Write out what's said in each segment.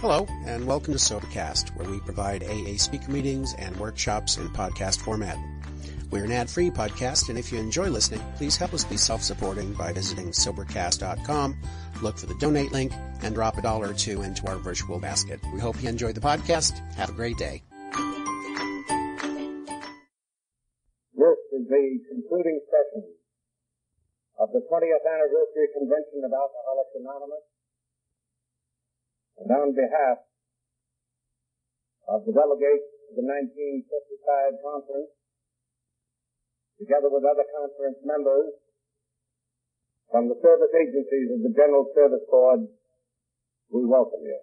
Hello, and welcome to Sobercast, where we provide AA speaker meetings and workshops in podcast format. We're an ad-free podcast, and if you enjoy listening, please help us be self-supporting by visiting Sobercast.com, look for the donate link, and drop a dollar or two into our virtual basket. We hope you enjoy the podcast. Have a great day. This is the concluding session of the 20th anniversary convention of Alcoholics Anonymous. And on behalf of the delegates to the 1955 conference, together with other conference members from the service agencies of the General Service Board, we welcome you.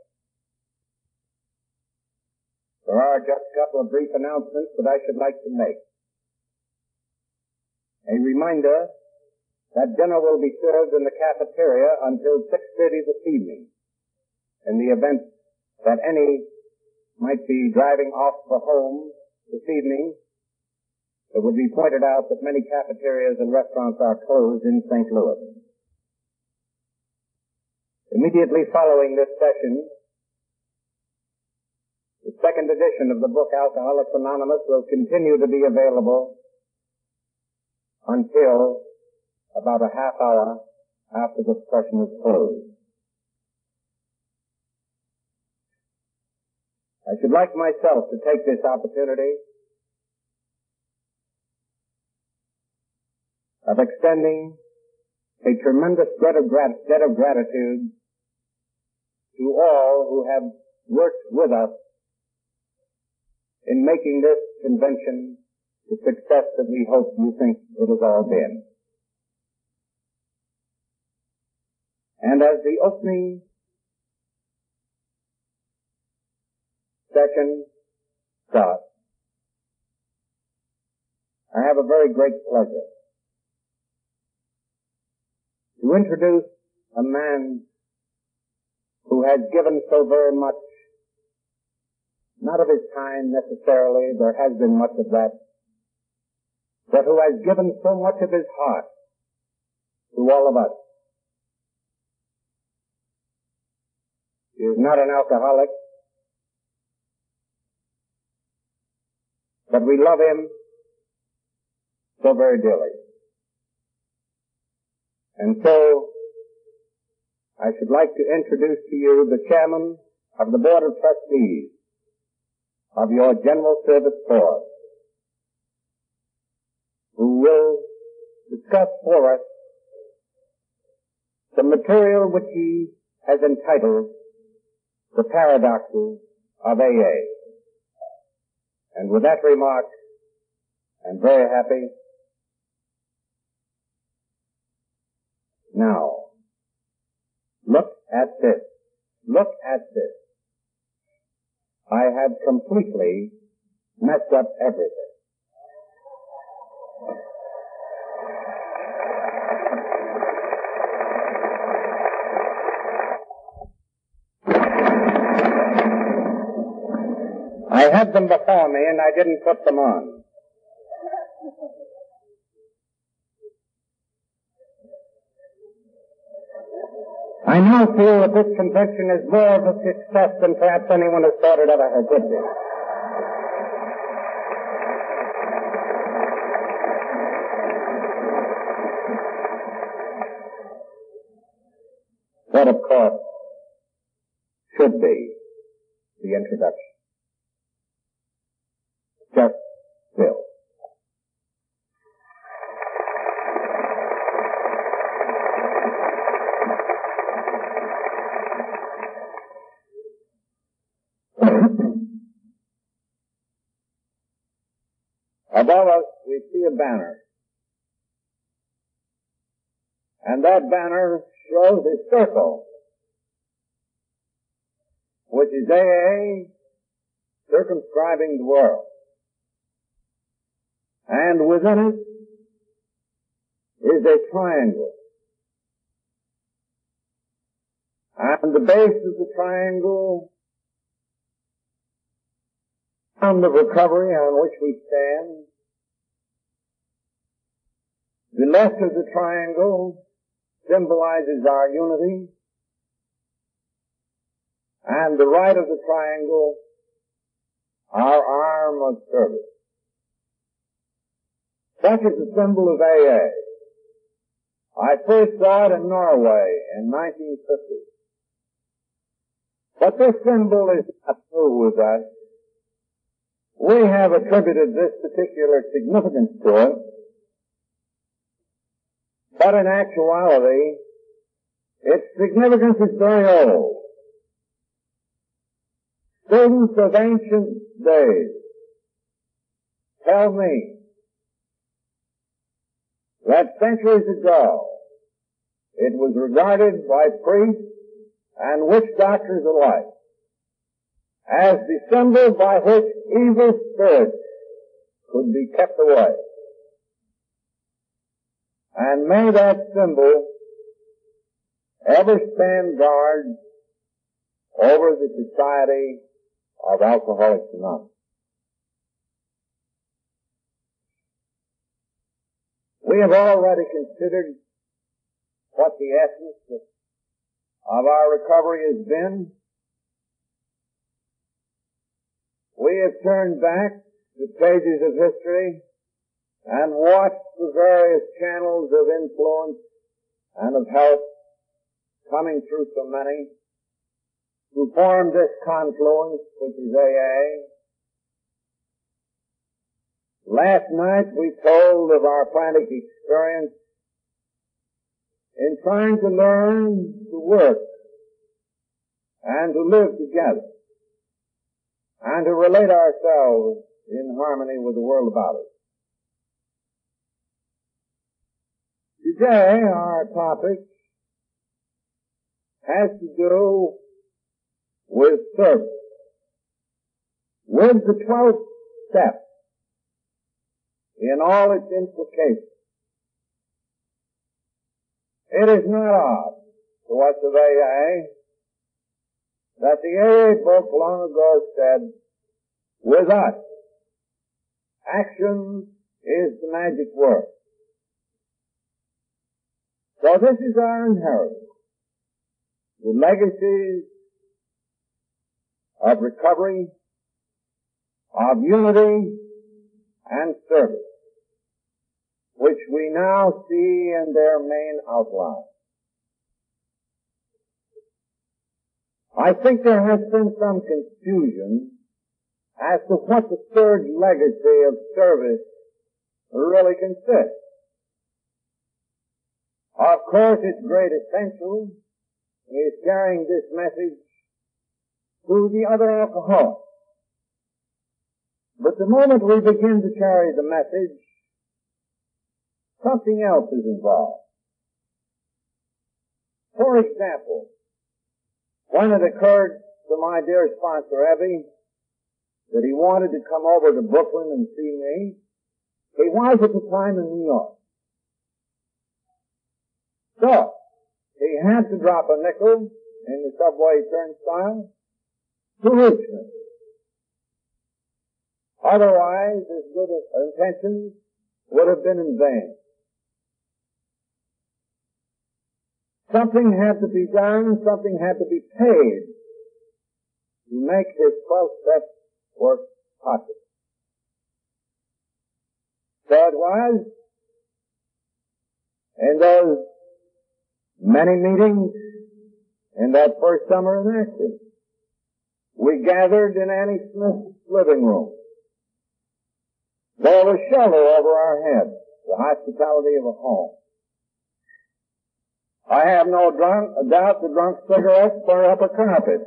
There are just a couple of brief announcements that I should like to make. A reminder that dinner will be served in the cafeteria until 6.30 this evening in the event that any might be driving off for home this evening, it would be pointed out that many cafeterias and restaurants are closed in St. Louis. Immediately following this session, the second edition of the book Alcoholics Anonymous will continue to be available until about a half hour after the session is closed. I should like myself to take this opportunity of extending a tremendous debt of, grat- debt of gratitude to all who have worked with us in making this convention the success that we hope you think it has all been. And as the opening session starts, I have a very great pleasure to introduce a man who has given so very much, not of his time necessarily, there has been much of that, but who has given so much of his heart to all of us. He is not an alcoholic. But we love him so very dearly. And so, I should like to introduce to you the chairman of the board of trustees of your general service board, who will discuss for us the material which he has entitled The Paradoxes of AA. And with that remark, I'm very happy. Now, look at this. Look at this. I have completely messed up everything. I had them before me and I didn't put them on. I now feel that this convention is more of a success than perhaps anyone has thought it ever could be. That, of course, should be the introduction. Above us, we see a banner. And that banner shows a circle, which is AA circumscribing the world. And within it is a triangle. And the base of the triangle, on the recovery on which we stand, the left of the triangle symbolizes our unity, and the right of the triangle, our arm of service. Is the symbol of AA. I first saw it in Norway in 1950. But this symbol is not new with us. We have attributed this particular significance to it, but in actuality, its significance is very old. Students of ancient days tell me that centuries ago it was regarded by priests and witch doctors alike as the symbol by which evil spirits could be kept away. And may that symbol ever stand guard over the society of Alcoholics Anonymous. We have already considered what the essence of our recovery has been. We have turned back the pages of history and watched the various channels of influence and of help coming through so many who formed this confluence, which is AA. Last night we told of our frantic experience in trying to learn to work and to live together and to relate ourselves in harmony with the world about us. Today our topic has to do with service, with the twelfth step in all its implications. It is not odd to us of AA that the AA book long ago said, with us, action is the magic word. So this is our inheritance. The legacies of recovery, of unity and service, which we now see in their main outline. I think there has been some confusion as to what the third legacy of service really consists. Of course, its great essential is carrying this message to the other alcoholics. But the moment we begin to carry the message, something else is involved. For example, when it occurred to my dear sponsor, Ebby, that he wanted to come over to Brooklyn and see me, he was at the time in New York. So, he had to drop a nickel in the subway turnstile to Richmond. Otherwise, his good intentions would have been in vain. Something had to be done, something had to be paid to make his 12 step work possible. So it was in those many meetings in that first summer in Akron. We gathered in Annie Smith's living room. There was shelter over our heads, the hospitality of a home. I have no drunk, doubt the drunk cigarettes burn up a carpet.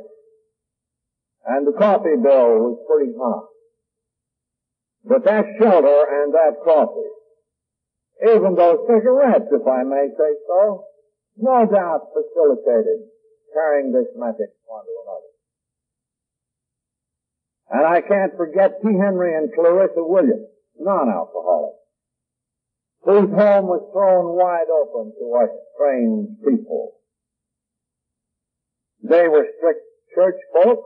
And the coffee bill was pretty high. But that shelter and that coffee, even those cigarettes, if I may say so, no doubt facilitated carrying this message one to another. And I can't forget T. Henry and Clarissa Williams, non-alcoholics, whose home was thrown wide open to us strange people. They were strict church folk.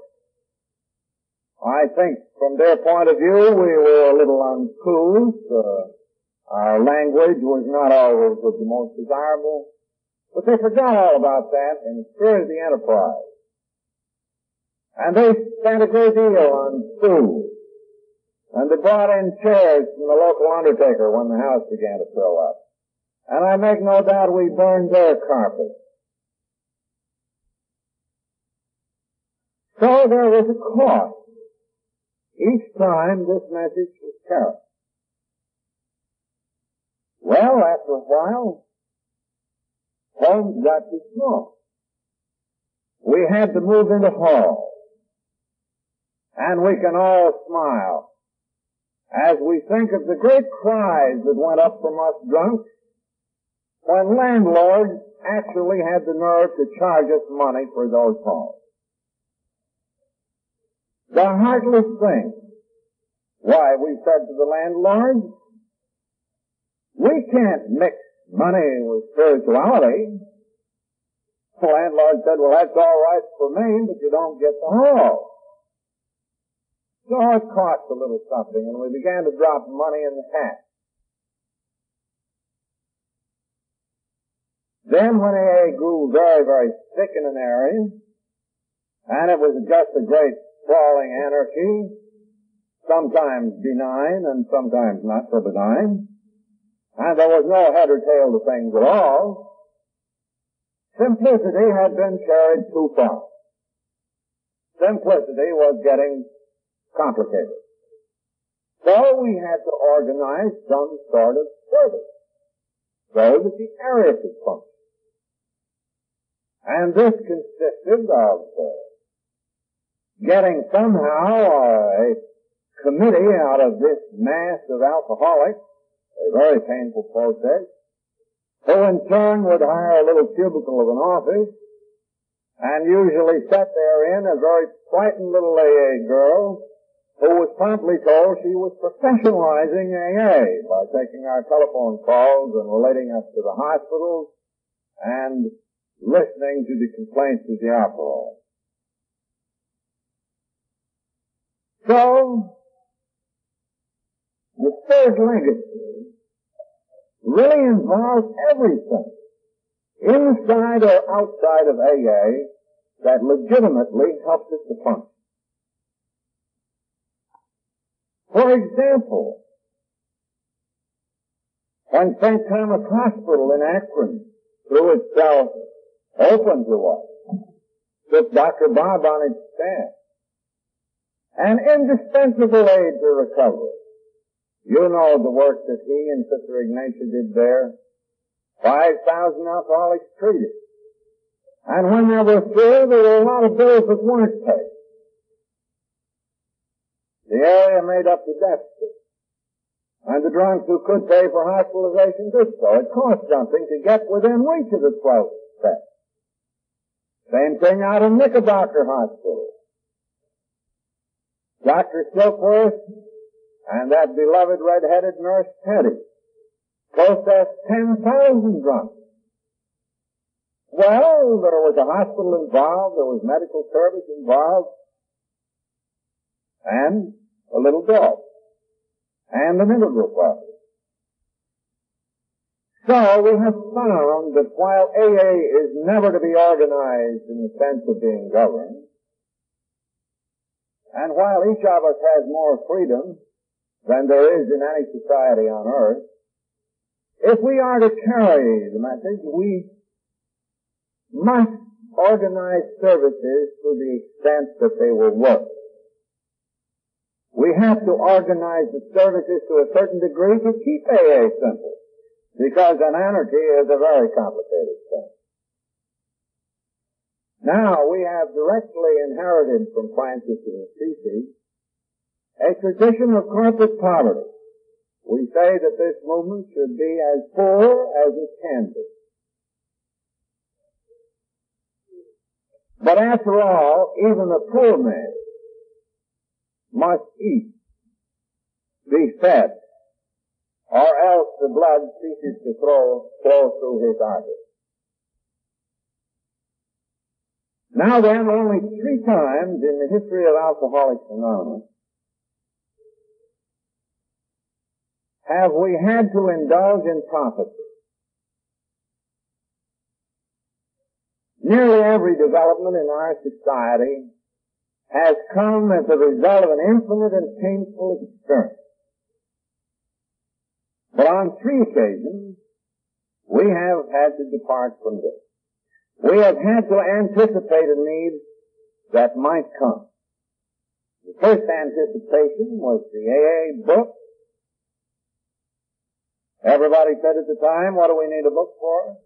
I think from their point of view we were a little uncouth. Uh, our language was not always the most desirable. But they forgot all about that spirit of the enterprise. And they spent a great deal on food. And they brought in chairs from the local undertaker when the house began to fill up. And I make no doubt we burned their carpet. So there was a cost. Each time this message was carried. Well, after a while, homes got too small. We had to move into halls. And we can all smile as we think of the great cries that went up from us drunks when landlords actually had the nerve to charge us money for those halls. The heartless thing. Why, we said to the landlords, we can't mix money with spirituality. The landlord said, well, that's all right for me, but you don't get the hall. So it cost a little something, and we began to drop money in the hat. Then when AA grew very, very thick in an area, and it was just a great sprawling anarchy, sometimes benign and sometimes not so benign, and there was no head or tail to things at all, simplicity had been carried too far. Simplicity was getting complicated. So we had to organize some sort of service so that the area could function. And this consisted of uh, getting somehow a committee out of this mass of alcoholics, a very painful process, who in turn would hire a little cubicle of an office and usually set therein a very frightened little AA girl who was promptly told she was professionalizing AA by taking our telephone calls and relating us to the hospitals and listening to the complaints of the alcohol. So, the third legacy really involves everything, inside or outside of AA, that legitimately helps us to function. For example, when St. Thomas Hospital in Akron threw itself open to us, took Dr. Bob on its staff, an indispensable aid to recovery. You know the work that he and Sister Ignatia did there. 5,000 alcoholics treated. And when they were through, there were a lot of bills that weren't paid. The area made up the deficit. And the drunks who could pay for hospitalization did so. It cost something to get within reach of the 12 steps. Same thing out in Knickerbocker Hospital. Dr. Silkworth and that beloved red-headed nurse Teddy processed 10,000 drunks. Well, there was a hospital involved, there was medical service involved, and a little dog, and an immigrant property. So we have found that while AA is never to be organized in the sense of being governed, and while each of us has more freedom than there is in any society on earth, if we are to carry the message, we must organize services to the extent that they will work. We have to organize the services to a certain degree to keep AA simple, because an anarchy is a very complicated thing. Now we have directly inherited from Francis and Assisi a tradition of corporate poverty. We say that this movement should be as poor as it can be. But after all, even the poor man must eat, be fed, or else the blood ceases to flow, through his arteries. Now then, only three times in the history of Alcoholics Anonymous have we had to indulge in prophecy. Nearly every development in our society has come as a result of an infinite and painful experience. But on three occasions, we have had to depart from this. We have had to anticipate a need that might come. The first anticipation was the AA book. Everybody said at the time, what do we need a book for?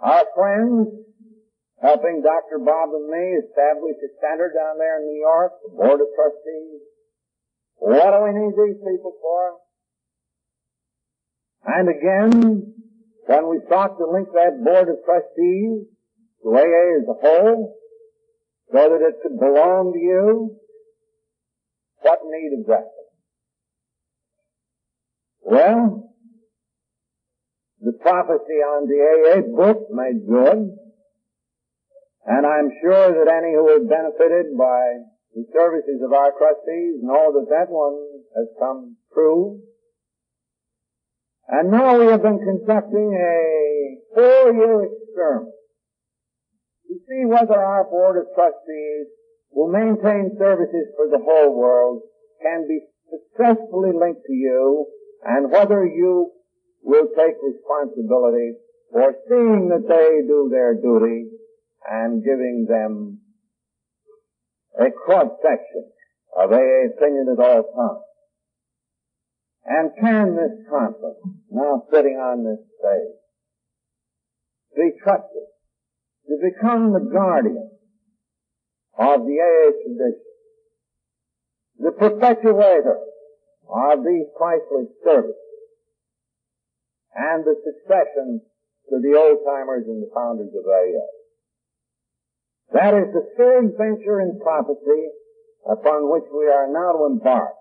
Our friends helping Dr. Bob and me establish a center down there in New York, the Board of Trustees. What do we need these people for? And again, when we sought to link that Board of Trustees to AA as a whole, so that it could belong to you, what need exactly? Well, the prophecy on the AA book made good, and I'm sure that any who have benefited by the services of our trustees know that that one has come true. And now we have been conducting a four-year experiment to see whether our board of trustees will maintain services for the whole world can be successfully linked to you and whether you will take responsibility for seeing that they do their duty and giving them a cross section of AA opinion at all times. And can this conference, now sitting on this stage, be trusted to become the guardian of the AA tradition, the perpetuator of these priceless services, and the succession to the old timers and the founders of AA. That is the third venture in prophecy upon which we are now to embark.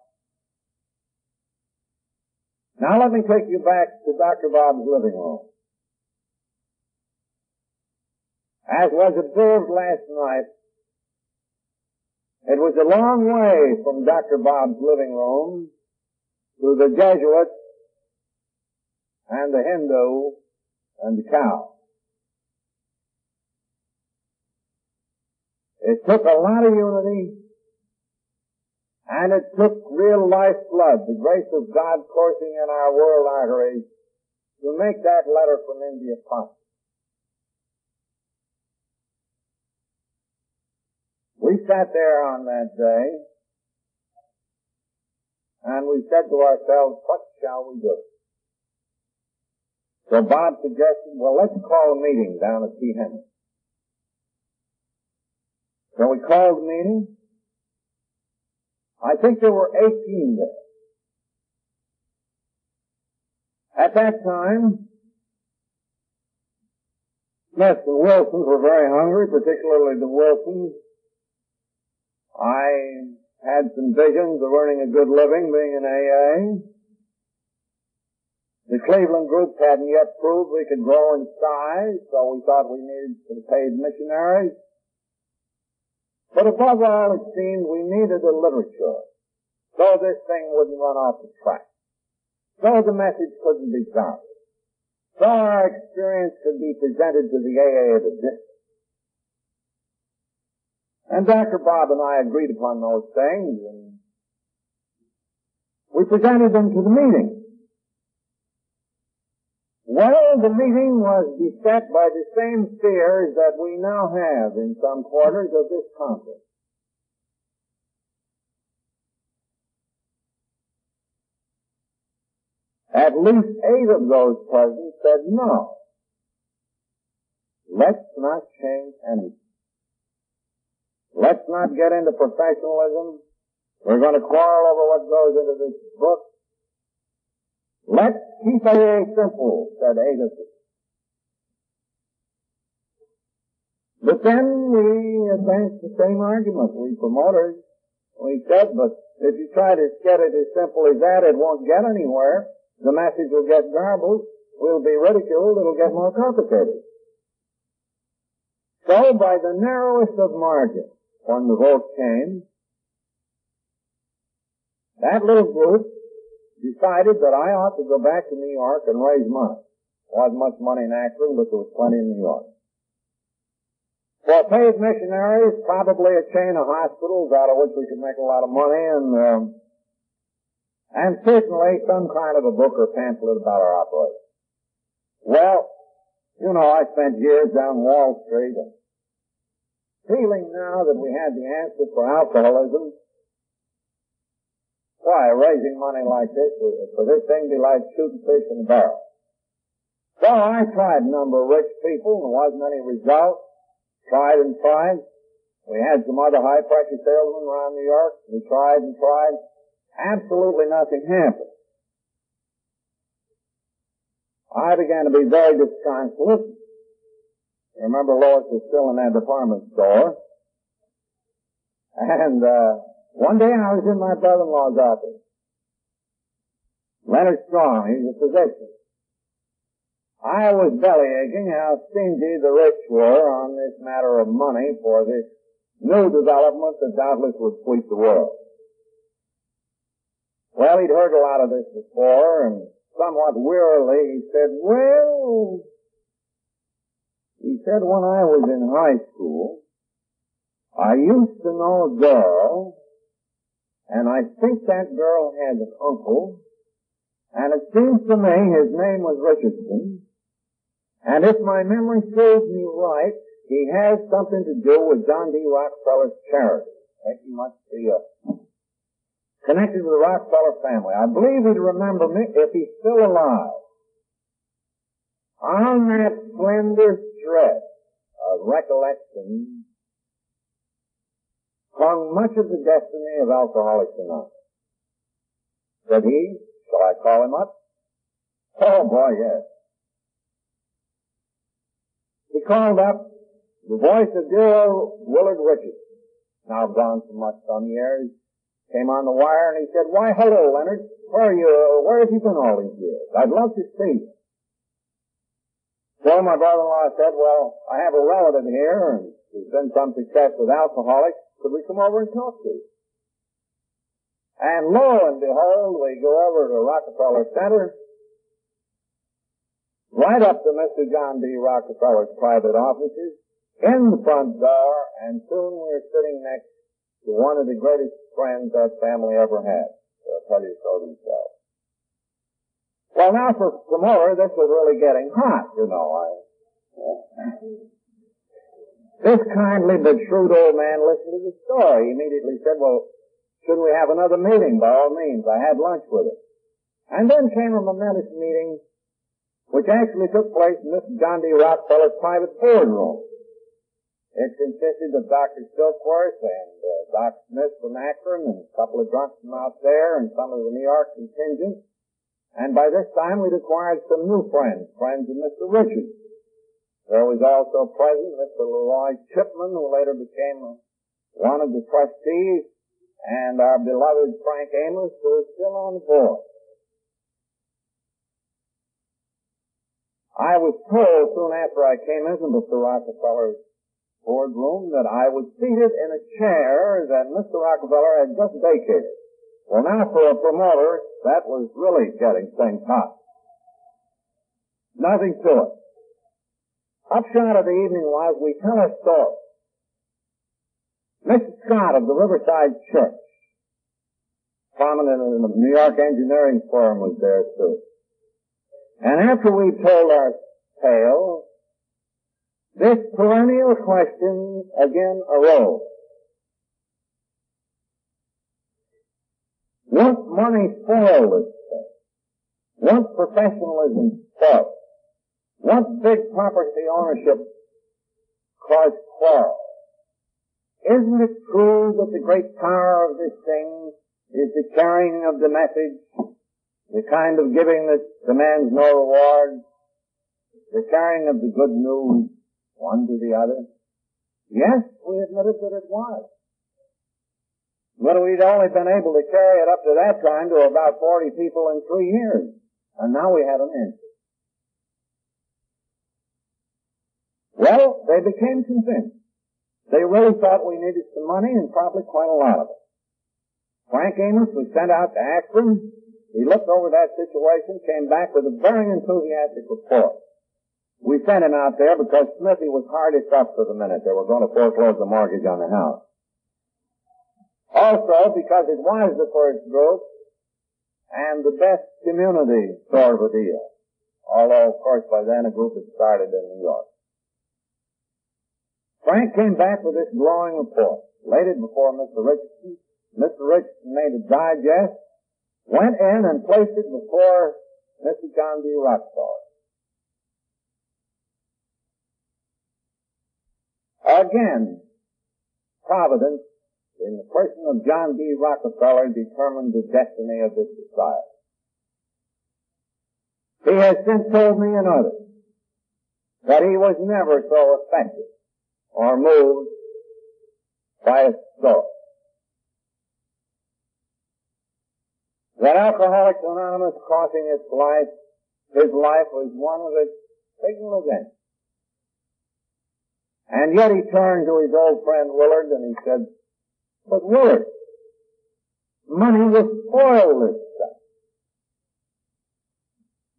Now let me take you back to Dr. Bob's living room. As was observed last night, it was a long way from Dr. Bob's living room to the Jesuits and the Hindu and the cow. It took a lot of unity, and it took real life blood, the grace of God coursing in our world arteries, to make that letter from India possible. We sat there on that day, and we said to ourselves, what shall we do? So Bob suggested, well, let's call a meeting down at T. Henry. So we called the meeting. I think there were 18 there. At that time, Smith and Wilsons were very hungry, particularly the Wilsons. I had some visions of earning a good living being an AA. The Cleveland group hadn't yet proved we could grow in size, so we thought we needed some paid missionaries. But above all, it seemed we needed a literature, so this thing wouldn't run off the track. So the message couldn't be found. So our experience could be presented to the AA at a distance. And Dr. Bob and I agreed upon those things, and we presented them to the meeting. Well, the meeting was beset by the same fears that we now have in some quarters of this conference. At least eight of those present said no. Let's not change anything. Let's not get into professionalism. We're going to quarrel over what goes into this book. Let's keep AA simple, said Agassiz. But then we advanced the same argument, we promoters. We said, but if you try to get it as simple as that, it won't get anywhere. The message will get garbled. We'll be ridiculed. It'll get more complicated. So by the narrowest of margins, when the vote came, that little group decided that I ought to go back to New York and raise money. Wasn't much money in Akron, but there was plenty in New York. For paid missionaries, probably a chain of hospitals out of which we could make a lot of money and, um, and certainly some kind of a book or pamphlet about our operation. Well, you know, I spent years down Wall Street and feeling now that we had the answer for alcoholism. Why, raising money like this, for this thing be like shooting fish in a barrel. So I tried a number of rich people and there wasn't any result. Tried and tried. We had some other high pressure salesmen around New York. We tried and tried. Absolutely nothing happened. I began to be very disconsolate. Remember Lois was still in that department store. And, uh, one day I was in my brother-in-law's office. Leonard Strong, he's a physician. I was bellyaching how stingy the rich were on this matter of money for this new development that doubtless would sweep the world. Well, he'd heard a lot of this before, and somewhat wearily he said, well, he said when I was in high school, I used to know a girl, and I think that girl had an uncle, and it seems to me his name was Richardson, and if my memory serves me right, he has something to do with John D. Rockefeller's charity. I think he must be connected with the Rockefeller family. I believe he'd remember me if he's still alive. On that slender thread of recollection hung much of the destiny of Alcoholics Anonymous. Said he, shall I call him up? Oh boy, yes. He called up the voice of dear old Willard Richardson, now gone from us some years, came on the wire and he said, why hello Leonard, where are you, where have you been all these years? I'd love to see you. So my brother-in-law said, well, I have a relative here and there's been some success with alcoholics. Could we come over and talk to you? And lo and behold, we go over to Rockefeller Center right up to Mr. John D. Rockefeller's private offices, in the front door, and soon we're sitting next to one of the greatest friends that family ever had. I'll tell you so themselves. Well, now for more, this was really getting hot, you know. I, this kindly but shrewd old man listened to the story. He immediately said, well, shouldn't we have another meeting? By all means. I had lunch with him. And then came a momentous meeting which actually took place in Mr. John D. Rockefeller's private boardroom. It consisted of Dr. Silkworth and uh, Dr. Smith from Akron and a couple of drunks from out there and some of the New York contingent. And by this time we'd acquired some new friends, friends of Mr. Richards. There was also present Mr. Leroy Chipman, who later became one of the trustees, and our beloved Frank Amos, who is still on the board. I was told soon after I came into Mr. Rockefeller's boardroom that I was seated in a chair that Mr. Rockefeller had just vacated. Well, now for a promoter, that was really getting things hot. Nothing to it. Upshot of the evening was we tell a story. Mr. Scott of the Riverside Church, prominent in the New York engineering firm, was there too. And after we told our tale, this perennial question again arose. Once money spoil this thing, once professionalism spoil, once big property ownership cause quarrel, isn't it true that the great power of this thing is the carrying of the message the kind of giving that demands no reward, the carrying of the good news one to the other. Yes, we admitted that it was. But we'd only been able to carry it up to that time to about 40 people in three years. And now we had an answer. Well, they became convinced. They really thought we needed some money and probably quite a lot of it. Frank Amos was sent out to Akron he looked over that situation, came back with a very enthusiastic report. We sent him out there because Smithy was hardest up for the minute. They were going to foreclose the mortgage on the house. Also, because it was the first group and the best community sort of a deal. Although, of course, by then a group had started in New York. Frank came back with this glowing report, laid it before Mr. Richardson. Mr. Richardson made a digest, went in and placed it before Mr. John D. Rockefeller. Again, Providence, in the person of John D. Rockefeller, determined the destiny of this society. He has since told me and others that he was never so affected or moved by thought. That Alcoholics Anonymous crossing its life, his life was one of its signal events. And yet he turned to his old friend Willard and he said, but Willard, money will spoil this stuff.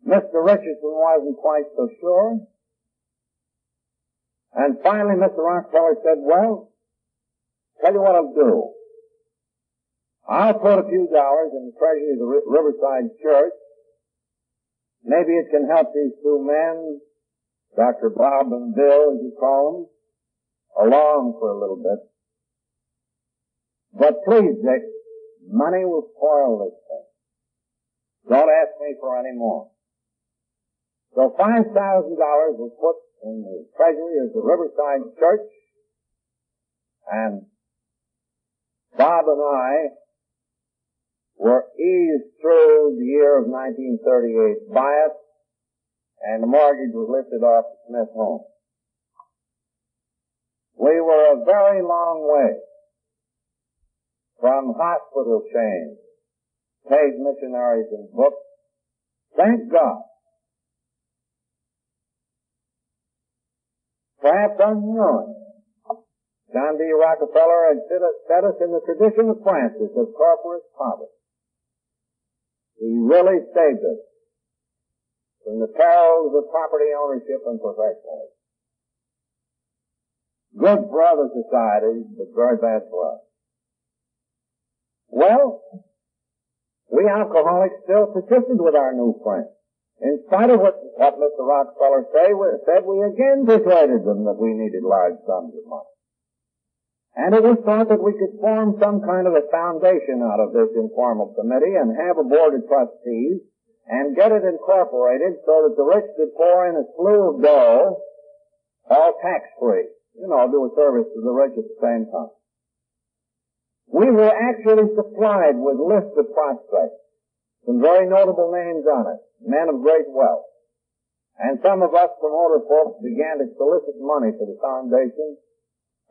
Mr. Richardson wasn't quite so sure. And finally Mr. Rockefeller said, well, tell you what I'll do. I'll put a few dollars in the treasury of the Riverside Church. Maybe it can help these two men, Dr. Bob and Bill, as you call them, along for a little bit. But please, Dick, money will spoil this thing. Don't ask me for any more. So $5,000 was put in the treasury of the Riverside Church, and Bob and I were eased through the year of 1938 by it, and the mortgage was lifted off the Smith home. We were a very long way from hospital chains, paid missionaries and books. Thank God Perhaps unknown, John D. Rockefeller had set us in the tradition of Francis of corporate poverty. He really saved us from the perils of property ownership and professionalism. Good for other societies, but very bad for us. Well, we alcoholics still persisted with our new friend. In spite of what, what Mr. Rockefeller say, we, said, we again persuaded them that we needed large sums of money. And it was thought that we could form some kind of a foundation out of this informal committee and have a board of trustees and get it incorporated so that the rich could pour in a slew of dough, all tax-free. You know, do a service to the rich at the same time. We were actually supplied with lists of prospects some very notable names on it, men of great wealth. And some of us promoter folks began to solicit money for the foundation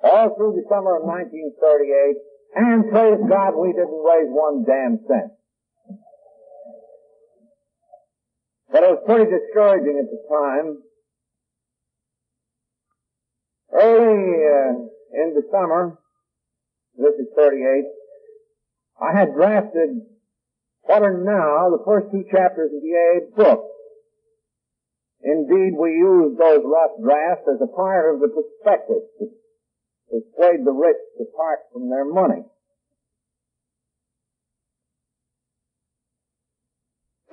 all through the summer of 1938, and praise God we didn't raise one damn cent. But it was pretty discouraging at the time. Early uh, in the summer, this is 38, I had drafted what are now the first two chapters of the A book. Indeed, we used those rough drafts as a part of the prospectus to persuade the rich to part from their money.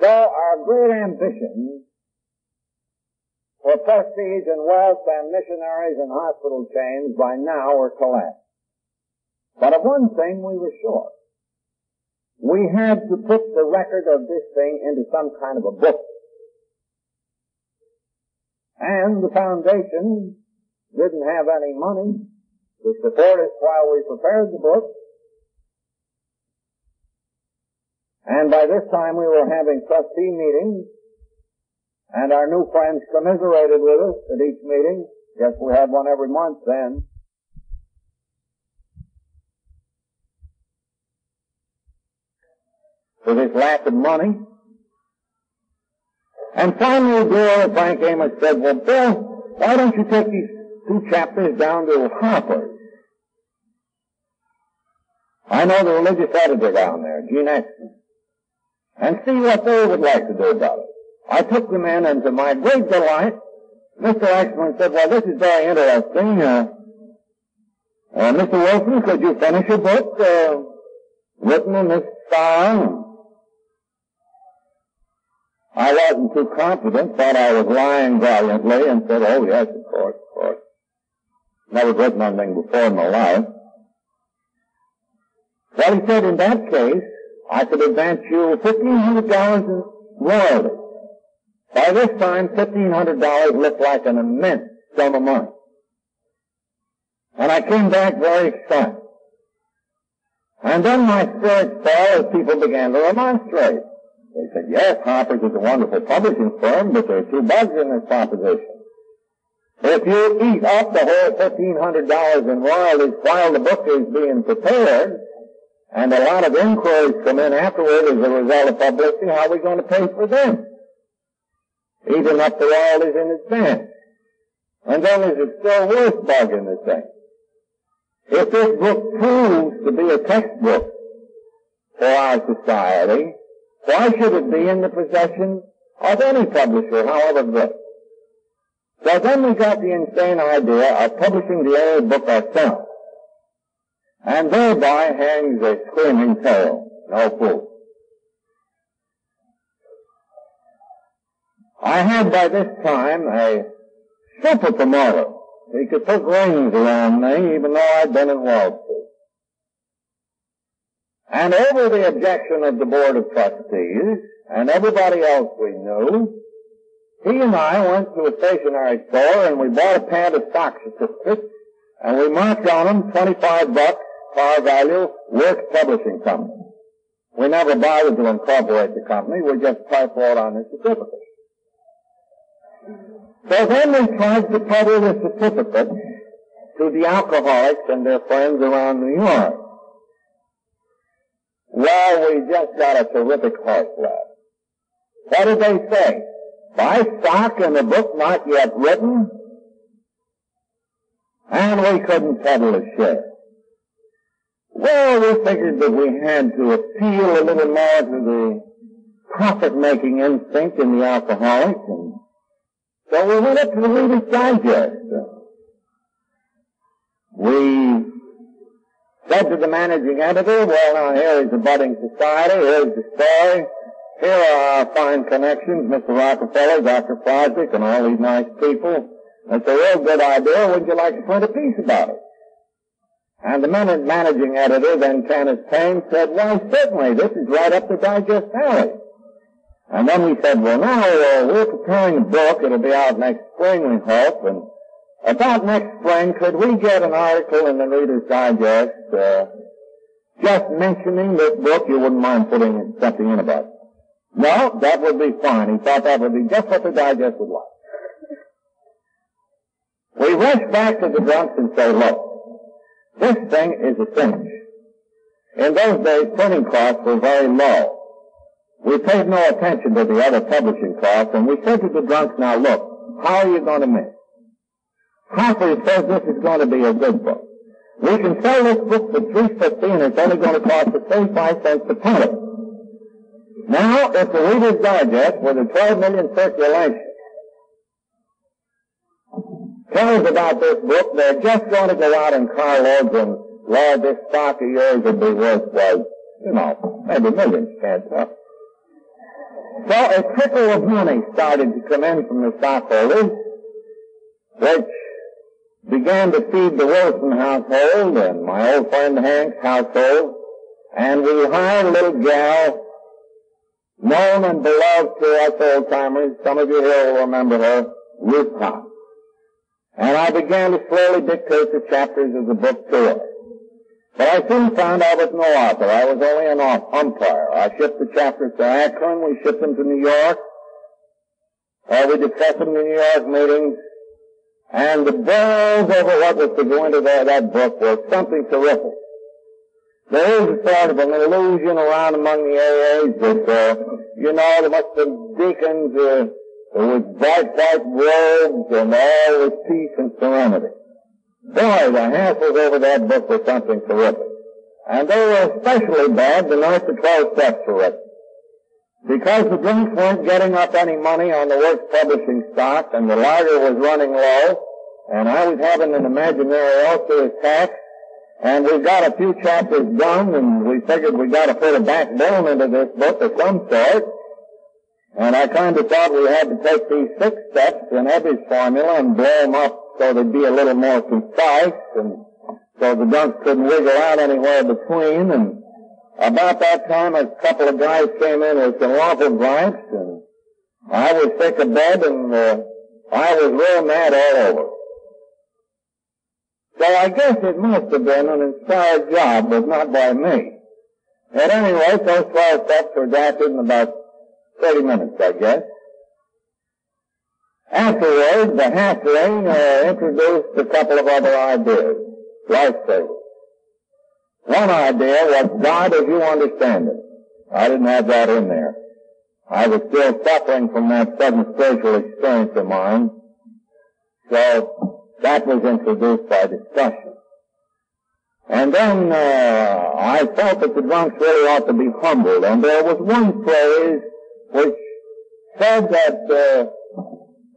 So our great ambitions for prestige and wealth and missionaries and hospital chains by now were collapsed. But of one thing we were sure. We had to put the record of this thing into some kind of a book. And the foundation didn't have any money to support us while we prepared the book. And by this time we were having trustee meetings and our new friends commiserated with us at each meeting. Guess we had one every month then. For this lack of money. And finally, Bill, Frank Amos said, well, Bill, why don't you take these two chapters down to Harper's? I know the religious editor down there, Gene Exman, and see what they would like to do about it. I took them in, and to my great delight, Mr. Exman said, well, this is very interesting. Uh, uh, Mr. Wilson, could you finish a book uh, written in this style? I wasn't too confident, thought I was lying valiantly, and said, oh yes, of course, of course. Never written anything before in my life. Well, he said, in that case, I could advance you $1,500 in royalties. By this time, $1,500 looked like an immense sum of money. And I came back very excited. And then my spirits fell as people began to remonstrate. They said, yes, Harper's is a wonderful publishing firm, but there are two bugs in this proposition. If you eat up the whole $1,500 in royalties while the book is being prepared, and a lot of inquiries come in afterward as a result of publicity, how are we going to pay for them? Eating up the royalties in advance. And then is it still worth bug in the thing. If this book proves to be a textbook for our society, why should it be in the possession of any publisher, however good? So then we got the insane idea of publishing the old book ourselves. And thereby hangs a screaming tale, no fool. I had by this time a super promoter. He could put rings around me even though I'd been in Wall Street. And over the objection of the Board of Trustees and everybody else we knew, he and I went to a stationery store and we bought a pad of stock certificates and we marked on them 25 bucks par value Works Publishing Company. We never bothered to incorporate the company, we just typewrote on the certificate. So then we tried to peddle the certificate to the alcoholics and their friends around New York. Well, we just got a terrific horse left. What did they say? Buy stock in a book not yet written? And we couldn't peddle a share. Well, we figured that we had to appeal a little more to the profit-making instinct in the alcoholics, and so we went up to the Reader's Digest. We Said to the managing editor, well now here is the budding society, here's the story, here are our fine connections, Mr. Rockefeller, Dr. Fosdick, and all these nice people. It's a real good idea, would you like to print a piece about it? And the managing editor, then Kenneth Payne, said, why certainly, this is right up the digest alley. And then we said, well now uh, we're preparing a book, it'll be out next spring we hope, and about next spring, could we get an article in the Reader's Digest uh, just mentioning this book? You wouldn't mind putting something in about it. No, that would be fine. He thought that would be just what the Digest would like. We rushed back to the drunks and say, look, this thing is a finish. In those days, printing costs were very low. We paid no attention to the other publishing costs, and we said to the drunks, now look, how are you going to make? Harper says this is going to be a good book. We can sell this book for three fifty, and it's only going to cost us thirty-five cents to it. Now, if the Reader's Digest, with a 12 million circulation, tells about this book, they're just going to go out in carloads and, Lord, this stock of yours will be worth, well, you know, maybe millions, can't tell. So a trickle of money started to come in from the stockholders, which began to feed the Wilson household and my old friend Hank's household, and we hired a little gal, known and beloved to us old timers. Some of you here will remember her, Ruth Cox. And I began to slowly dictate the chapters of the book to her. But I soon found I was no author. I was only an umpire. I shipped the chapters to Akron. We shipped them to New York. Uh, we discussed them in New York meetings. And the bells over what was to go into that, that book was something terrific. There is a sort of an illusion around among the AAs that, uh, you know, there must have deacons uh, with bright white robes and all with peace and serenity. Boy, the hassles over that book were something terrific. And they were especially bad the 12 steps were written. Because the drunks weren't getting up any money on the works publishing stock and the larder was running low, and I was having an imaginary ulcer attack, and we got a few chapters done, and we figured we got to put a backbone into this book of some sort. And I kind of thought we had to take these six steps in Ebby's formula and blow them up so they'd be a little more concise, and so the dunks couldn't wiggle out anywhere between. And about that time, a couple of guys came in with some waffle blanks, and I was sick of bed, and uh, I was real mad all over. So I guess it must have been an inspired job, but not by me. At any rate, those 12 steps were drafted in about 30 minutes, I guess. Afterwards, the halfling uh, introduced a couple of other ideas, lifesavers. One idea was God as you understand it. I didn't have that in there. I was still suffering from that sudden spiritual experience of mine. So that was introduced by discussion. And then uh, I felt that the drunks really ought to be humbled. And there was one phrase which said that uh,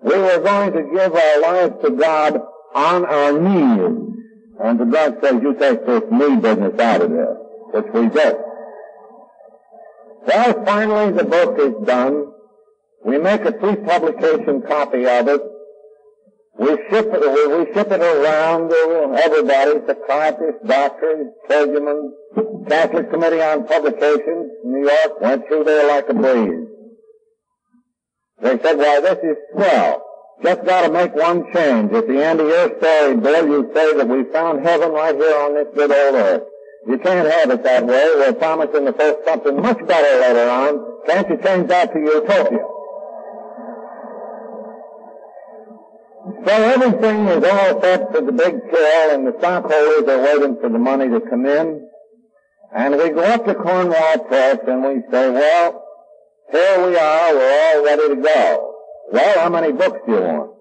we were going to give our lives to God on our knees. And the drunk says, you take this knee business out of there, which we did. Well, finally the book is done. We make a pre-publication copy of it. We ship it, we ship it around to everybody, psychiatrists, doctors, clergymen, Catholic Committee on Publications, New York, went through there like a breeze. They said, why, this is swell. Just gotta make one change. At the end of your story, Bill, you say that we found heaven right here on this good old earth. You can't have it that way. We're promising the folks something much better later on. Can't you change that to utopia? So everything is all set for the big kill, and the stockholders are waiting for the money to come in. And we go up to Cornwall Press and we say, well, here we are, we're all ready to go. Well, how many books do you want?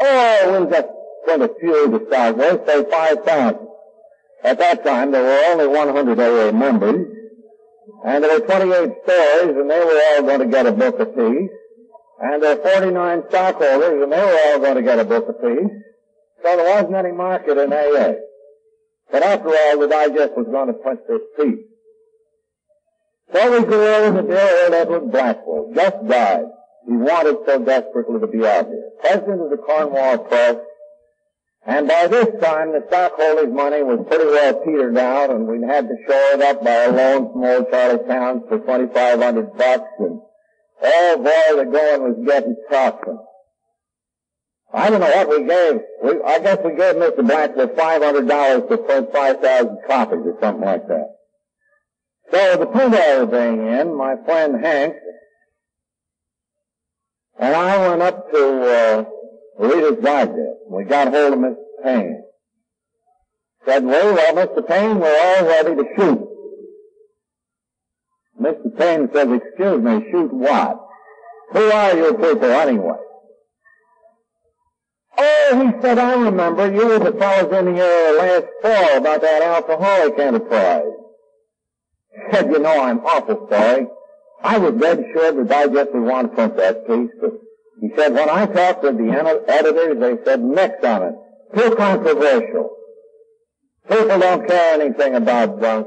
Oh, we'll just print a few to start with, say 5,000. At that time, there were only 100 AA members, and there were 28 stores, and they were all going to get a book apiece. And there were 49 stockholders, and they were all going to get a book apiece. So there wasn't any market in AA. But after all, the digest was going to print this piece. So we go over to dear old Edward Blackwell, just died. He wanted so desperately to be out here. President of the Cornwall Press, and by this time the stockholders' money was pretty well petered out, and we'd had to shore it up by a loan from old Charlie Towns for 2,500 bucks, and Oh boy, the going was getting tough. I don't know what we gave. We, I guess we gave Mr. Blackwell five hundred dollars to print five thousand copies or something like that. So the print everything in, my friend Hank and I went up to uh, Reader's Digest. We got hold of Mr. Payne. Said, well, well, Mr. Payne, we're all ready to shoot. Mr. Payne says, excuse me, shoot what? Who are you people anyway? Oh, he said, I remember you were the fellows in here last fall about that alcoholic enterprise. Said, you know, I'm awful sorry. I was dead sure the digest want to print that piece, but he said, when I talked with the editors, they said, mix on it. Too controversial. People don't care anything about drunk.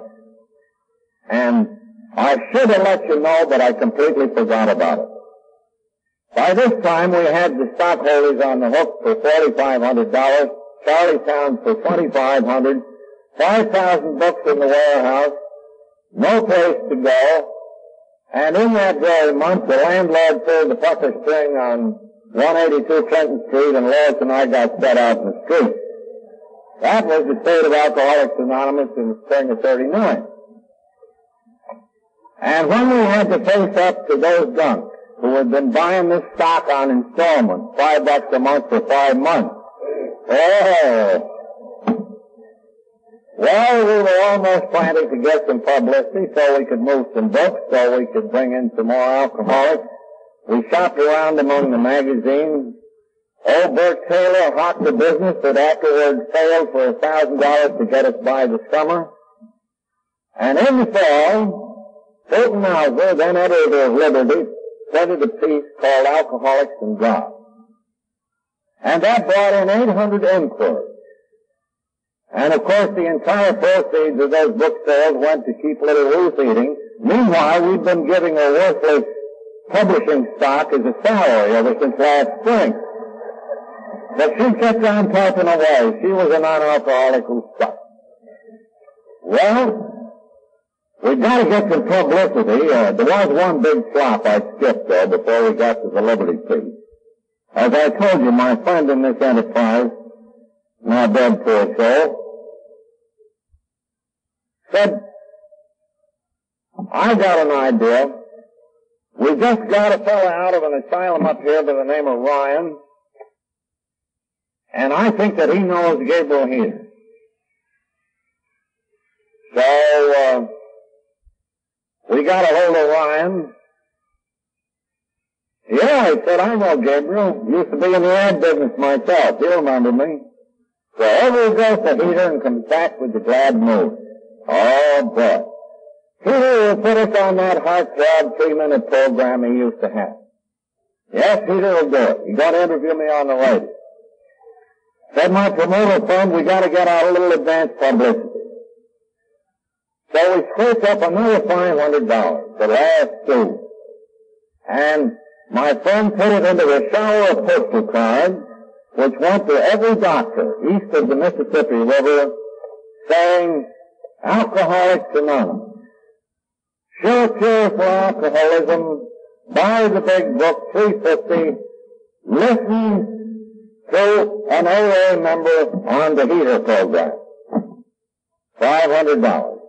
And I should have let you know, but I completely forgot about it. By this time, we had the stockholders on the hook for $4,500, Charlie for $2,500, 5,000 books in the warehouse, no place to go, and in that very month, the landlord pulled the pucker string on 182 Clinton Street, and Lois and I got set out in the street. That was the state of Alcoholics Anonymous in the spring of 39. And when we had to face up to those gunks who had been buying this stock on installment, five bucks a month for five months, oh, well, we were almost planning to get some publicity so we could move some books, so we could bring in some more alcoholics. We shopped around among the magazines. Old Bert Taylor hawked the business that afterwards failed for a thousand dollars to get us by the summer. And in the fall, Fulton then editor of Liberty, printed a piece called Alcoholics and God. And that brought in 800 inquiries. And of course the entire proceeds of those book sales went to keep Little Ruth eating. Meanwhile, we've been giving a worthless publishing stock as a salary ever since last spring. But she kept on typing away. She was a non-alcoholic who sucked. Well, we've got to get some publicity. Uh, there was one big flop I skipped though before we got to the Liberty piece. As I told you, my friend in this enterprise, now dead poor soul, said, I got an idea. We just got a fellow out of an asylum up here by the name of Ryan, and I think that he knows Gabriel Heatter. So, uh, we got a hold of Ryan. Yeah, he said, I know Gabriel. Used to be in the ad business myself. He'll remember me. So over he goes Heatter and comes back with the glad news. Oh boy. Heatter will put us on that heartthrob three-minute program he used to have. Yes, Heatter will do it. He's gotta interview me on the radio. Said my promoter friend, we got to get out a little advance publicity. So we scraped up another $500, the last two. And my friend put it into a shower of postal cards, which went to every doctor east of the Mississippi River, saying, Alcoholics Anonymous. Sure cure for alcoholism, buy the big book, 350, listen to an AA member on the Heatter program. $500.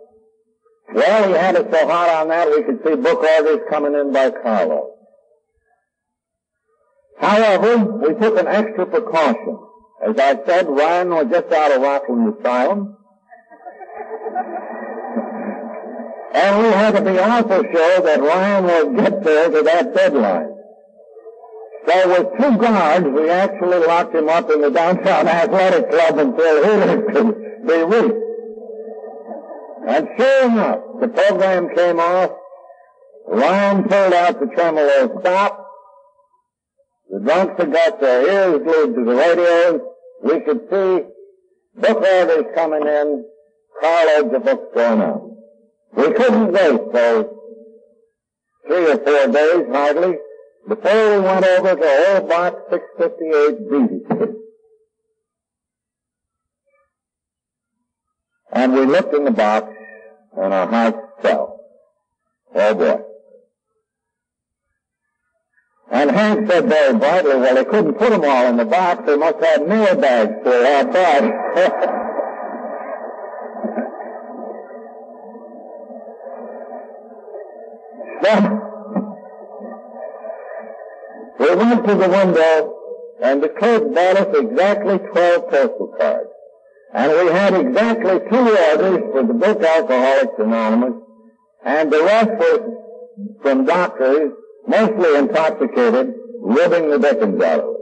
Well, he had it so hot on that we could see book orders coming in by carload. However, we took an extra precaution. As I said, Ryan was just out of Rockland Asylum. and we had to be awful sure that Ryan would get there to that deadline. So with two guards, we actually locked him up in the downtown athletic club until he could be reached. And sure enough, the program came off. Ryan pulled out the tremolo stop. The drunks had got their ears glued to the radios. We could see book orders coming in, carloads of books going out. We couldn't wait for three or four days, hardly, before we went over to old box 658 Beatty And we looked in the box, and our hearts fell. Oh boy. And Hank said very brightly, well, they couldn't put them all in the box. They must have mail bags full outside. so, we went to the window, and the clerk bought us exactly 12 postal cards. And we had exactly two orders for the book Alcoholics Anonymous, and the rest was from doctors, mostly intoxicated, ribbing the dickens out of it.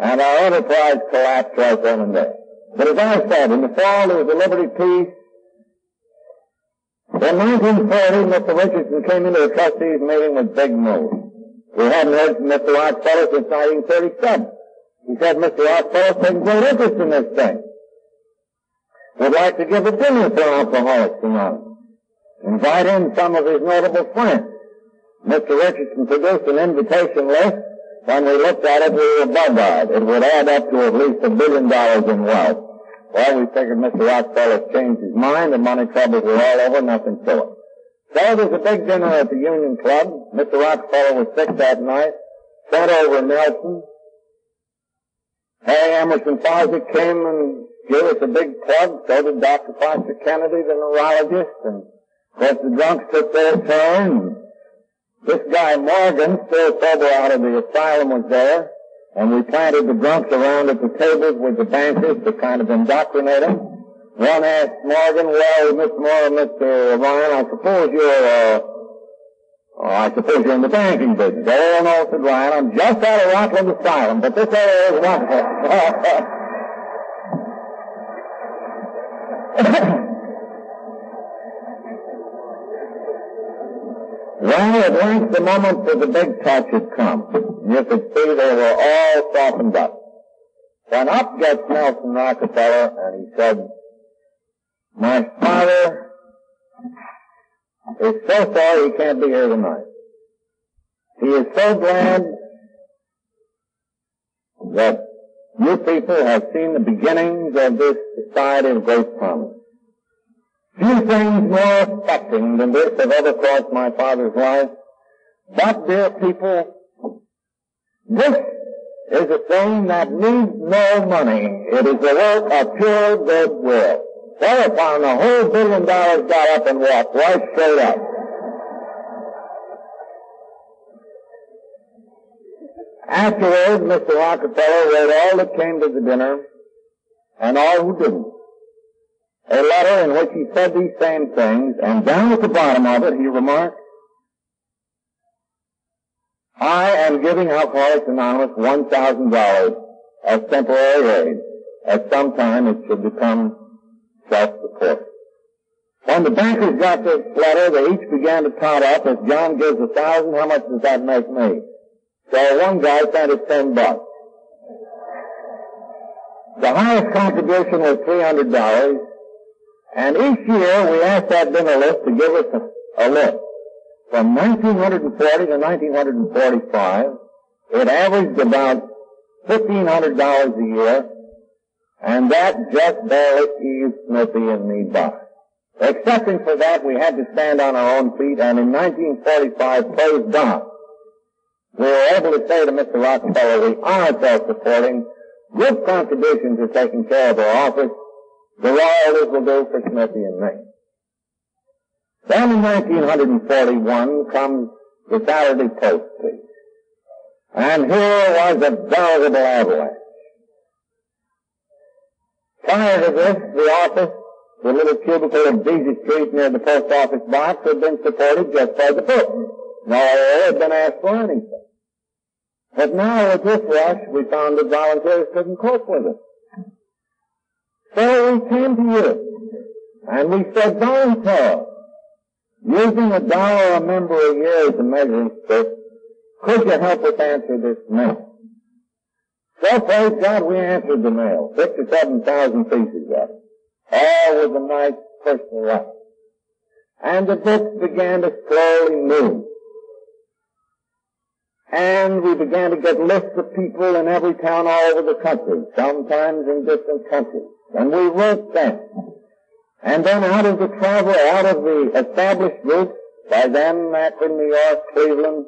And our enterprise collapsed right then and there. But as I said, in the fall there was a Liberty Peace. In 1940, Mr. Richardson came into the trustees meeting with big news. We hadn't heard from Mr. Rockefeller since 1937. He said, Mr. Rockefeller's taking great interest in this thing would like to give a dinner for Alcoholics Anonymous. Invite in some of his notable friends. Mr. Richardson produced an invitation list. When we looked at it, we were bug-eyed. It would add up to at least a billion dollars in wealth. Well, we figured Mr. Rockefeller changed his mind. The money troubles were all over. Nothing to it. So there's a big dinner at the Union Club. Mr. Rockefeller was sick that night. Sent over Nelson. Harry Emerson Fosdick came and gave us a big plug. So did Dr. Foster Kennedy, the neurologist. And of course the drunks took their turn. This guy Morgan, still sober out of the asylum, was there. And we planted the drunks around at the tables with the bankers to kind of indoctrinate them. One asked Morgan, well, Mr. Moore Mr. Ryan, I suppose you're, uh, oh, I suppose you're in the banking business. Oh, no, said Ryan, I'm just out of Rockland Asylum, but this area is wonderful. Well, at length the moment for the big touch had come. You could see they were all softened up. Then up gets Nelson Rockefeller and he said, my father is so sorry he can't be here tonight. He is so glad that you people have seen the beginnings of this society of great promise. Few things more affecting than this have ever crossed my father's life. But, dear people, this is a thing that needs no money. It is the work of pure goodwill. Thereupon the whole billion dollars got up and walked right straight up. Afterwards, Mr. Rockefeller wrote all that came to the dinner and all who didn't. A letter in which he said these same things, and down at the bottom of it he remarked, I am giving Alcoholics Anonymous $1,000 as temporary aid. At some time it should become self-support. When the bankers got this letter, they each began to tot up. If John gives a thousand, how much does that make me? So one guy sent us ten bucks. The highest contribution was three hundred dollars, and each year we asked that dinner list to give us a, a list. From 1940 to 1945, it averaged about $1,500 a year, and that just barely eased Smitty and me by. Excepting for that, we had to stand on our own feet, and in 1945, praise God, we were able to say to Mr. Rockefeller, we are self-supporting, good contributions are taking care of our office, the will do for Smitty and me. Then in 1941 comes the Saturday Post piece. And here was a veritable avalanche. Prior to this, the office, the little cubicle of Vesey Street near the post office box had been supported just by the footman. No air had been asked for anything. But now with this rush, we found that volunteers couldn't cope with it. So we came to you, and we said, volunteer, using a dollar a member a year as a measuring stick, could you help us answer this mail? So praise God, we answered the mail, six or seven thousand pieces of it, all with a nice personal write. And the books began to slowly move. And we began to get lists of people in every town all over the country, sometimes in distant countries. And we wrote them. And then out of the travel, out of the established group, by then Akron, New York, Cleveland,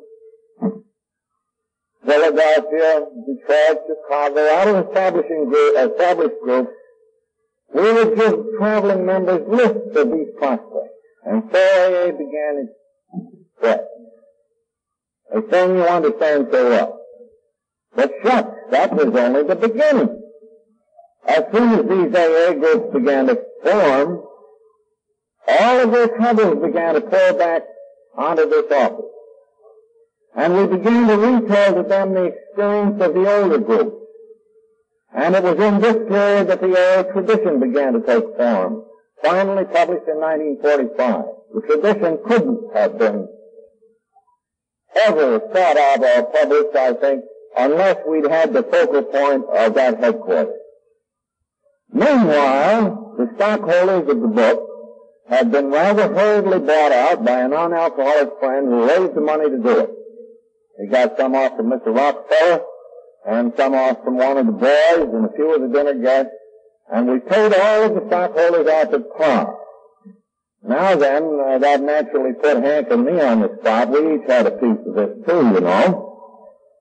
Philadelphia, Detroit, Chicago, out of establishing group, established groups, we would give traveling members lists of these prospects. And so AA began its quest. A thing you understand so well. But shucks, that was only the beginning. As soon as these AA groups began to form, all of their troubles began to pour back onto this office. And we began to retell to them the experience of the older groups. And it was in this period that the AA tradition began to take form, finally published in 1945. The tradition couldn't have been ever thought of or published, I think, unless we'd had the focal point of that headquarters. Meanwhile, the stockholders of the book had been rather hurriedly bought out by a non-alcoholic friend who raised the money to do it. He got some off from Mr. Rockefeller, and some off from one of the boys, and a few of the dinner guests, and we paid all of the stockholders out at par. Now then, uh, that naturally put Hank and me on the spot. We each had a piece of this too, you know.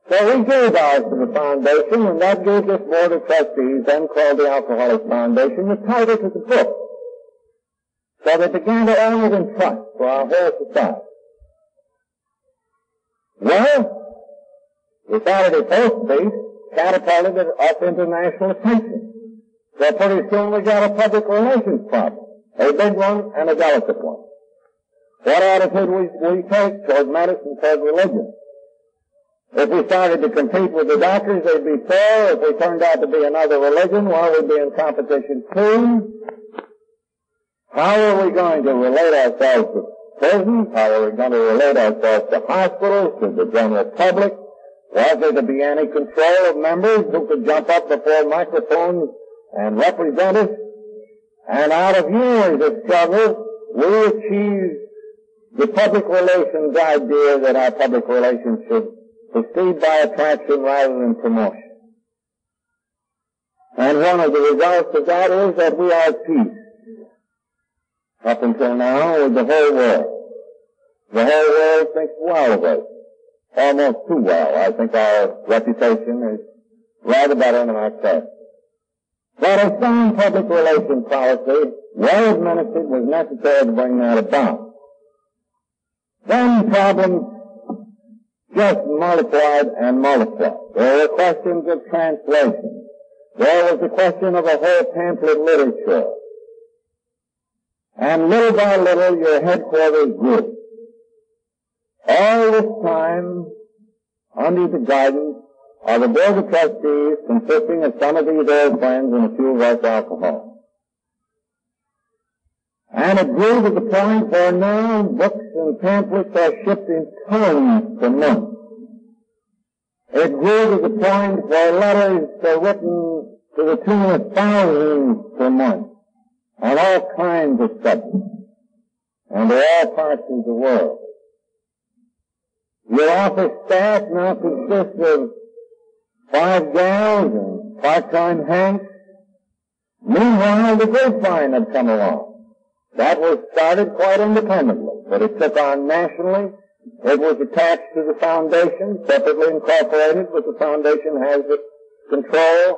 So we gave ours to the foundation, and that gave this board of trustees, then called the Alcoholics Foundation, the title to the book. So they began to own it in trust for our whole society. Well, the Saturday Post piece catapulted it up into national attention. So pretty soon we got a public relations problem. A big one and a delicate one. What attitude we, we take toward medicine, toward religion? If we started to compete with the doctors, they'd be fair. If we turned out to be another religion, well, we'd be in competition too. How are we going to relate ourselves to prisons? How are we going to relate ourselves to hospitals, to the general public? Was there to be any control of members who could jump up before microphones and represent us? And out of years of struggle, we achieved the public relations idea that our public relations should proceed by attraction rather than promotion. And one of the results of that is that we are at peace. Up until now with the whole world. The whole world thinks well of us. Almost too well. I think our reputation is rather better than our trust. But a sound public relations policy, well administered, was necessary to bring that about. Then problems just multiplied and multiplied. There were questions of translation. There was the question of a whole pamphlet literature. And little by little your headquarters grew. All this time, under the guidance of the Board of Trustees consisting of some of these old friends and a few of us alcoholics. And it grew to the point where now books and pamphlets are shipped in tons per month. It grew to the point where letters are written to the tune of thousands per month on all kinds of subjects and to all parts of the world. Your office staff now consists of five gals and part-time hanks. Meanwhile, the grapevine had come along. That was started quite independently, but it took on nationally. It was attached to the foundation, separately incorporated, but the foundation has its control.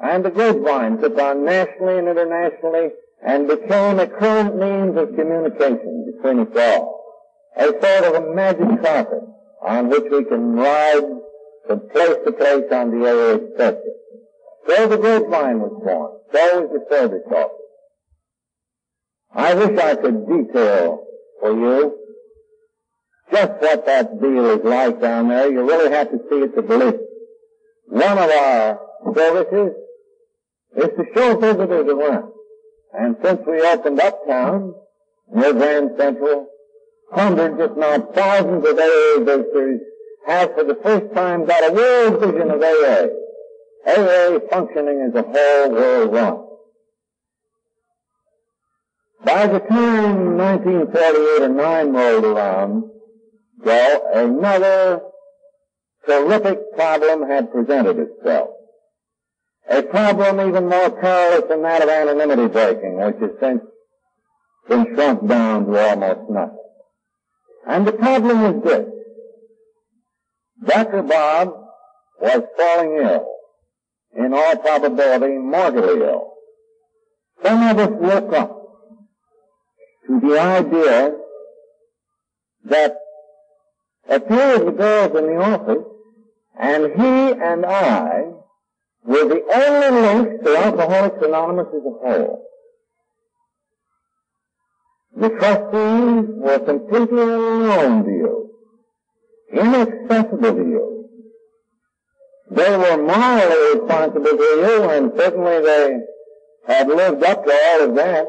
And the grapevine took on nationally and internationally and became a current means of communication between us all. A sort of a magic carpet on which we can ride from place to place on the area spectrum. So the grapevine was born. So was the service office. I wish I could detail for you just what that deal is like down there. You really have to see it to believe. One of our services is to show visitors around. And since we opened uptown, near Grand Central, hundreds, if not thousands of AA visitors have for the first time got a world vision of AA. AA functioning as a whole worldwide. By the time 1948 and 9 rolled around, well, another terrific problem had presented itself. A problem even more perilous than that of anonymity breaking, which has since been shrunk down to almost nothing. And the problem was this. Dr. Bob was falling ill. In all probability, mortally ill. Some of us woke up to the idea that a few of the girls in the office and he and I were the only links to Alcoholics Anonymous as a whole. The trustees were completely unknown to you, inaccessible to you. They were morally responsible to you, and certainly they had lived up to all of that.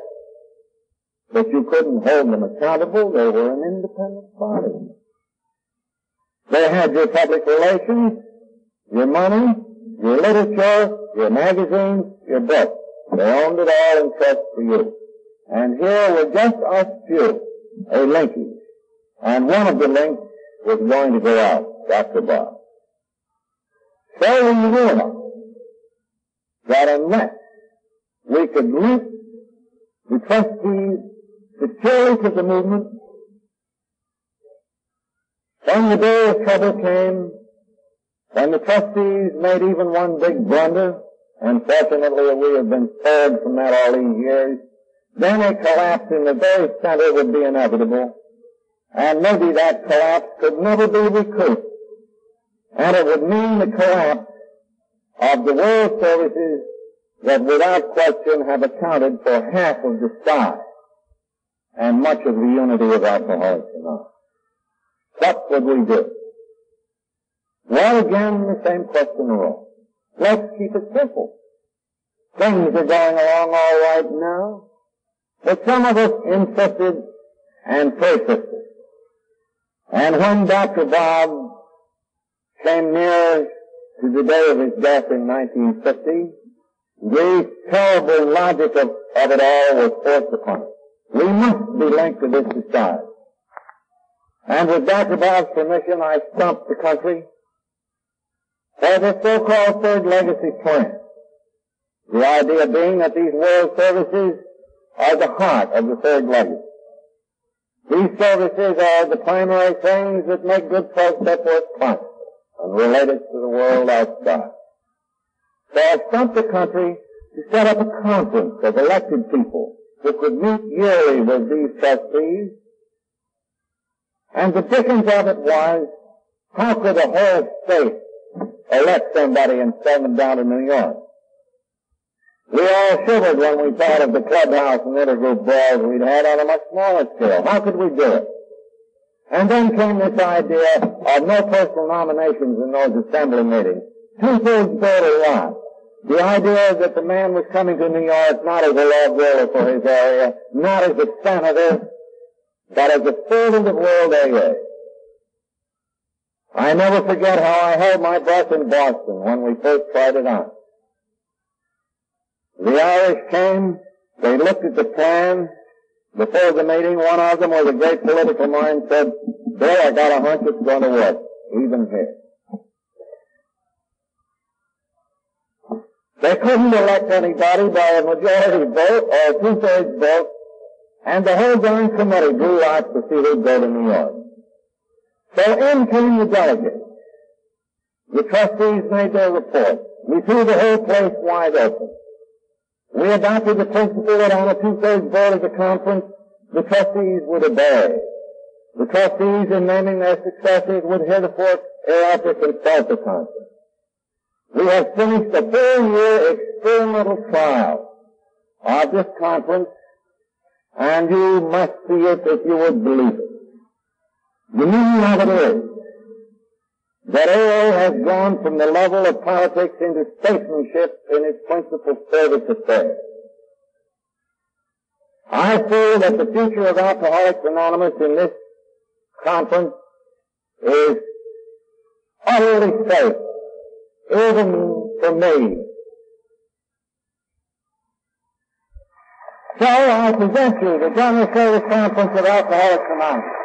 But you couldn't hold them accountable. They were an independent body. They had your public relations, your money, your literature, your magazines, your books. They owned it all in trust for you. And here were just us few, a linkage. And one of the links was going to go out, Dr. Bob. So we realized that unless we could link the trustees securely of the movement, when the day of trouble came, when the trustees made even one big blunder, and fortunately we have been spared from that all these years, then a collapse in the very center would be inevitable, and maybe that collapse could never be recouped. And it would mean the collapse of the world services that without question have accounted for half of the size and much of the unity of Alcoholics Anonymous. What would we do? Well, again, the same question arose. Let's keep it simple. Things are going along all right now. But some of us insisted and Sisters. And when Dr. Bob came near to the day of his death in 1950, the terrible logic of, of it all was forced upon us. We must be linked to this society. And with Dr. Bob's permission, I stumped the country for the so-called third legacy plan. The idea being that these world services are the heart of the third legacy. These services are the primary things that make good folks Epworth prosper and related to the world outside. So I stumped the country to set up a conference of elected people who could meet yearly with these trustees. And the dickens of it was, how could a whole state elect somebody and send them down to New York? We all shivered when we thought of the clubhouse and intergroup balls we'd had on a much smaller scale. How could we do it? And then came this idea of no personal nominations in those assembly meetings. Two-thirds vote or what? The idea is that the man was coming to New York not as a lawgiver for his area, not as a senator, but as a servant of World AA. I never forget how I held my breath in Boston when we first tried it on. The Irish came, they looked at the plan, before the meeting, one of them with a great political mind said, Bill, I got a hunch it's going to work, even here. They couldn't elect anybody by a majority vote or two-thirds vote, and the whole darn committee drew lots to see who'd go to New York. So in came the delegates. The trustees made their report. We threw the whole place wide open. We adopted the principle that on a two-thirds vote of the conference, the trustees would obey. The trustees, in naming their successors, would heretofore hereafter consult the conference. We have finished a four-year experimental trial of this conference, and you must see it if you would believe it. The meaning of it is that AA has gone from the level of politics into statesmanship in its principal service affairs. I feel that the future of Alcoholics Anonymous in this conference is utterly safe, even for me. So I present you the General Service Conference of Alcoholics Anonymous.